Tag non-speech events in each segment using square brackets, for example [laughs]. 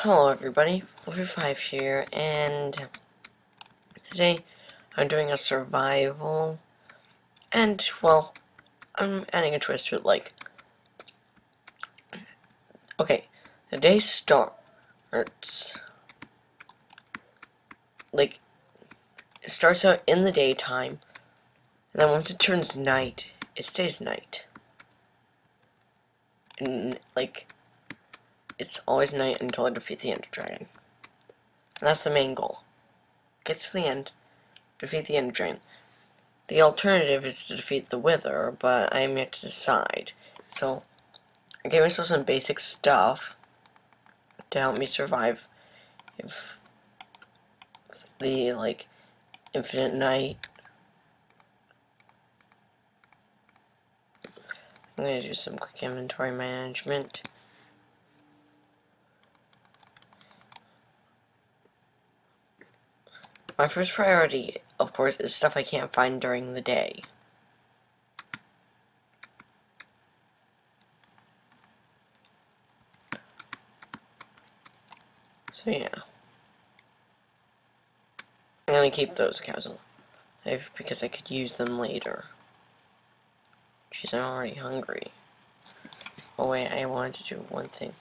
Hello everybody, Florfy5 here, and today I'm doing a survival, and, well, I'm adding a twist to it, like, okay, the day starts, like, it starts out in the daytime, and then once it turns night, it stays night, and, like, it's always night until I defeat the Ender Dragon. And that's the main goal. Get to the end, defeat the Ender Dragon. The alternative is to defeat the Wither, but I am yet to decide. So, I gave myself some basic stuff to help me survive if the, like, infinite night. I'm going to do some quick inventory management. My first priority, of course, is stuff I can't find during the day. So yeah. I'm gonna keep those cows alive because I could use them later. She's already hungry. Oh wait, I wanted to do one thing.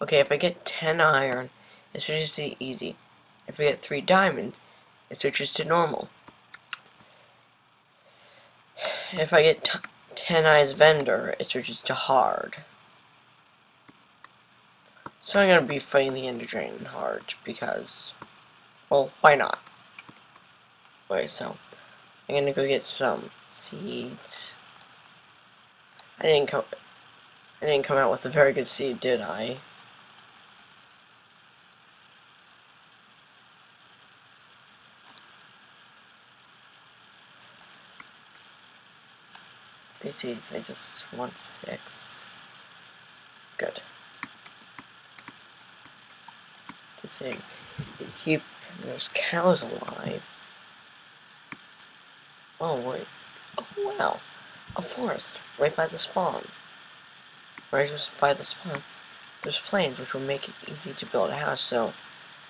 Okay, if I get 10 iron, it's just easy. If we get three diamonds, it switches to normal. If I get 10 eyes of Ender, it switches to hard. So I'm going to be fighting the Ender Dragon hard because, well, why not? Okay, so I'm going to go get some seeds. I didn't come I didn't come out with a very good seed, did I? Seeds. I just want six. Good. Good thing. Keep those cows alive. Oh, wait. Oh, wow. A forest right by the spawn. Right by the spawn. There's plains which will make it easy to build a house, so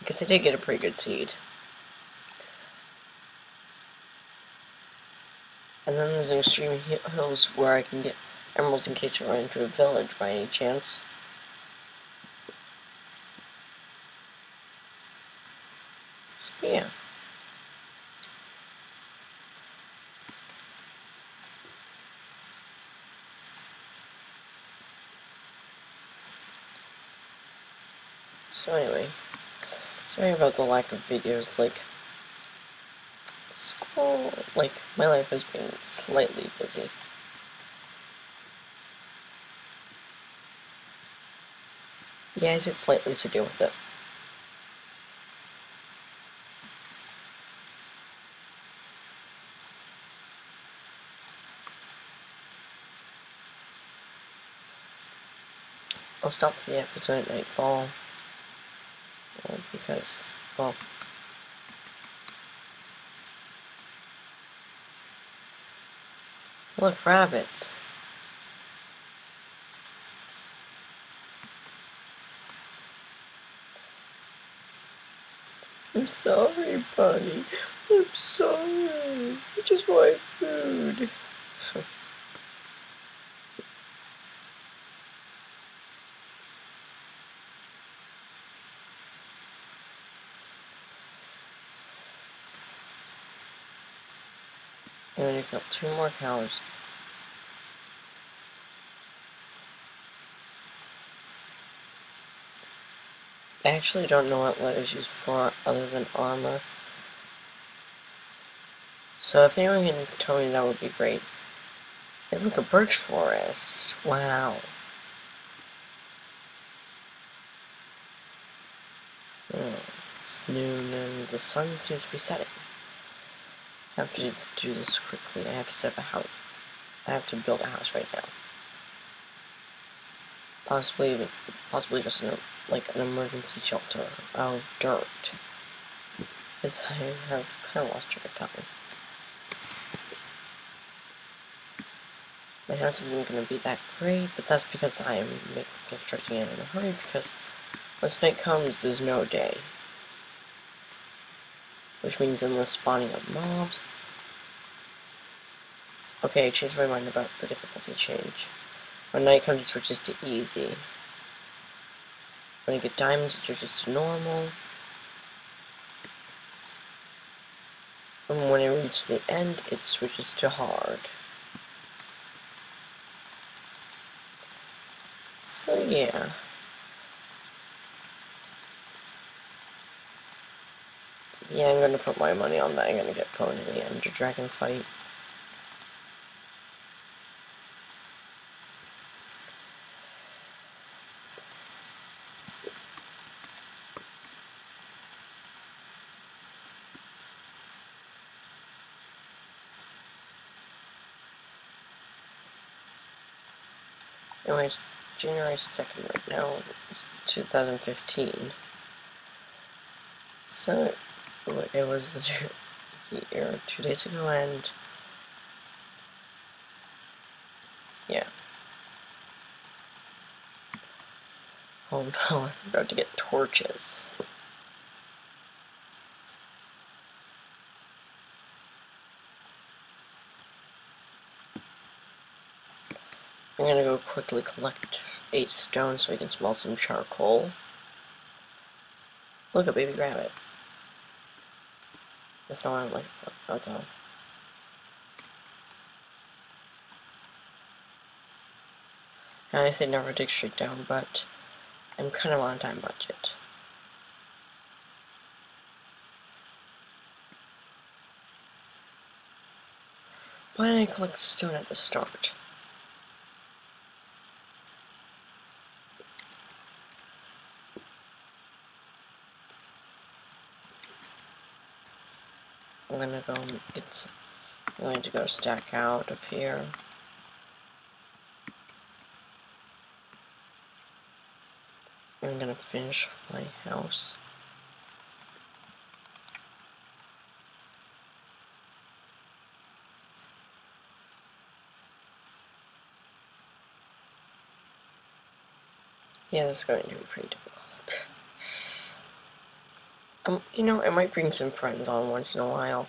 I guess I did get a pretty good seed. And then there's extreme hills where I can get emeralds in case I run into a village by any chance. So yeah. So anyway, sorry about the lack of videos, like, like, my life has been slightly busy. Yeah, I said slightly, so deal with it. I'll stop the episode at nightfall. Well, because, well, Look, rabbits. I'm sorry, Bunny. I'm sorry. I just want food. And we got two more cows. I actually don't know what letters used for other than armor. So if anyone can tell me that would be great. Hey, look, a birch forest. Wow. Oh, it's noon and the sun seems to be setting. I have to do this quickly. I have to set up a house. I have to build a house right now. Possibly, possibly just an, like an emergency shelter out of dirt. Because I have kind of lost track of time. My house isn't going to be that great, but that's because I am constructing it in a hurry because once night comes, there's no day. Which means endless spawning of mobs. Okay, I changed my mind about the difficulty change. When night comes, it switches to easy. When I get diamonds, it switches to normal. And when I reach the end, it switches to hard. So yeah. Yeah, I'm gonna put my money on that. I'm gonna get pwned in the Ender Dragon fight. Anyways, January 2nd right now, it's 2015. So, it was the year two days ago, and yeah. Oh [laughs] no, I forgot to get torches. I'm gonna go quickly collect eight stones so we can smell some charcoal. Look, a baby rabbit. That's not what I'm looking for, though. Now I say never dig straight down, but I'm kind of on a time budget. Why did I collect stone at the start? Go, it's, going to go stack out of here. I'm gonna finish my house. Yeah, this is going to be pretty difficult. [laughs] Um, you know, I might bring some friends on once in a while.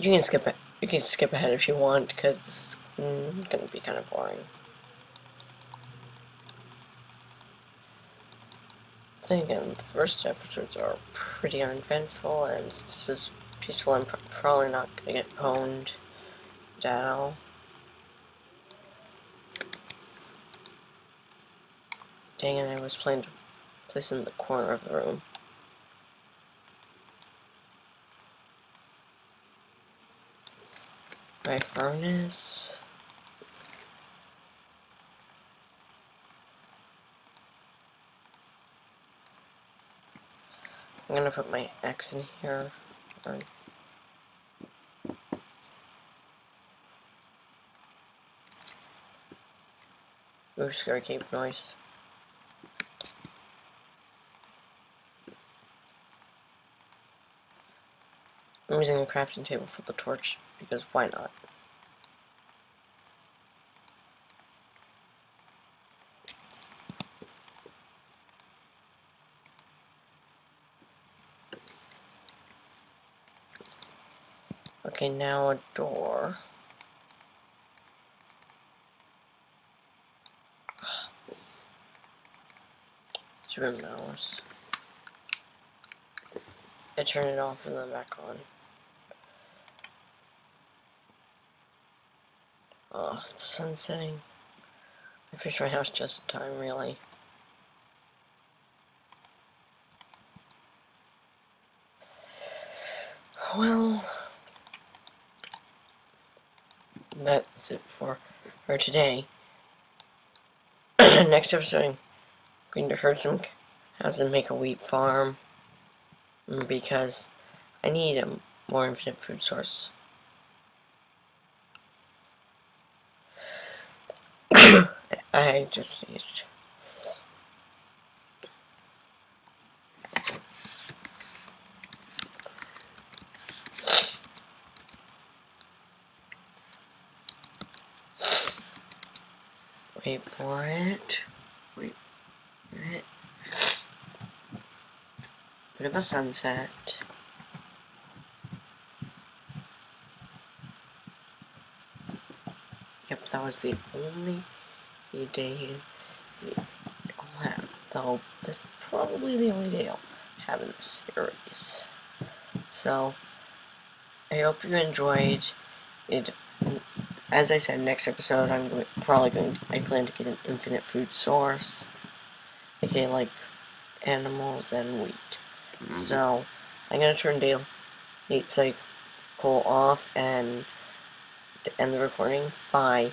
You can skip it. You can skip ahead if you want, because this is mm, going to be kind of boring. Then again, the first episodes are pretty uneventful, and this is peaceful. I'm probably not to get pwned down. Dang it, I was planning to place in the corner of the room. My furnace. I'm gonna put my X in here. Ooh, scary cape noise. I'm using a crafting table for the torch, because why not? Okay, now a door. Mouse. I turn it off and then back on. Oh, it's sun setting. I finished my house just in time, really. Well, that's it for, for today. [clears throat] Next episode, I'm going to herd some cows and make a wheat farm because I need a more infinite food source. [coughs] I just sneezed. Wait for it. Wait for it. Look at the sunset. Yep, that was the only day I'll have. Though, that's probably the only day I'll have in the series. So, I hope you enjoyed it. As I said, next episode I'm probably going to, I plan to get an infinite food source. Okay, like animals and wheat. Mm -hmm. So, I'm going to turn Dale 8 cycle off and end the recording. Bye.